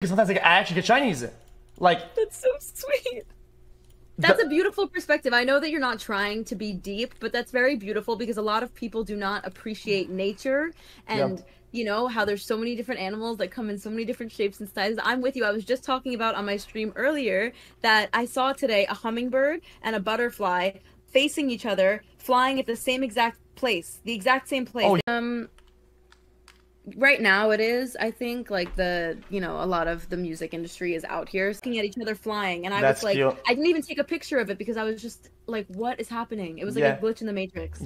because sometimes like, I actually get shinies. Like That's so sweet. That's a beautiful perspective. I know that you're not trying to be deep, but that's very beautiful because a lot of people do not appreciate nature and you know how there's so many different animals that come in so many different shapes and sizes. I'm with you. I was just talking about on my stream earlier that I saw today a hummingbird and a butterfly facing each other, flying at the same exact place, the exact same place. Oh, Um right now it is i think like the you know a lot of the music industry is out here looking at each other flying and i That's was like cute. i didn't even take a picture of it because i was just like what is happening it was like Yeah. a glitch in the matrix